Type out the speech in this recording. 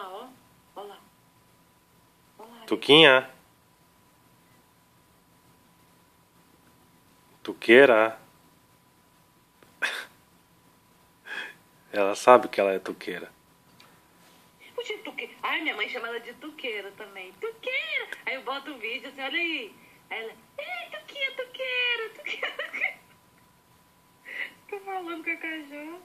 lá, ó. Ó lá. Ó. Tuquinha. Tuqueira. Ela sabe que ela é tuqueira. Ai, minha mãe chama ela de tuqueira também. Tuqueira! Aí eu boto um vídeo assim, olha aí. Ela, ei, tuquinha, tuqueira, tuqueira. Tô falando com a cachorra.